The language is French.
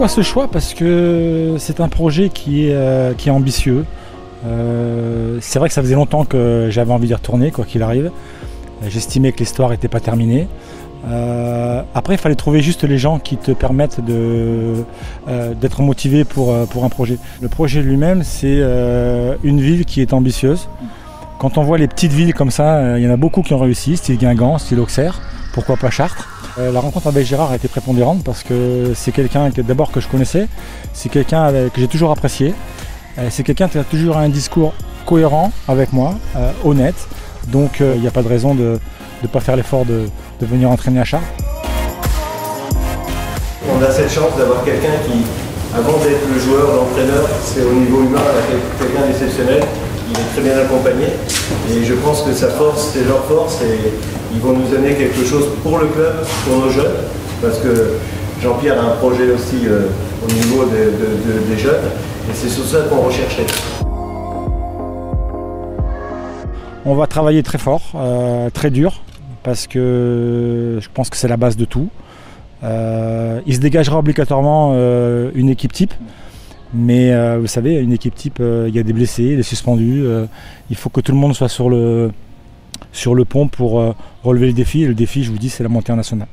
Pourquoi ce choix? Parce que c'est un projet qui est, euh, ambitieux. Euh, c'est vrai que ça faisait longtemps que j'avais envie d'y retourner, quoi qu'il arrive. J'estimais que l'histoire n'était pas terminée. Euh, après, il fallait trouver juste les gens qui te permettent euh, d'être motivé pour, euh, un projet. Le projet lui-même, c'est euh, une ville qui est ambitieuse. Quand on voit les petites villes comme ça, euh, il y en a beaucoup qui ont réussi, style Guingamp, style Auxerre, pourquoi pas Chartres. Euh, la rencontre avec Gérard a été prépondérante parce que c'est quelqu'un que d'abord que je connaissais, c'est quelqu'un que j'ai toujours apprécié. Euh, c'est quelqu'un qui a toujours un discours cohérent avec moi, euh, honnête. Donc euh, il n'y a pas de raison de ne pas faire l'effort de, de venir entraîner à Chartres. On a cette chance d'avoir quelqu'un qui, avant d'être le joueur, l'entraîneur, c'est au niveau humain, quel- quelqu'un d'exceptionnel. Il est très bien accompagné et je pense que sa force, c'est leur force et ils vont nous donner quelque chose pour le club, pour nos jeunes, parce que Jean-Pierre a un projet aussi euh, au niveau de- de- de- des jeunes et c'est sur ça qu'on recherchait. On va travailler très fort, euh, très dur, parce que je pense que c'est la base de tout. Euh, il se dégagera obligatoirement une équipe type, mais vous savez, une équipe type, il y a des blessés, des suspendus. il faut que tout le monde soit sur le, sur le pont pour euh, relever le défi. Le défi, je vous dis, c'est la montée nationale.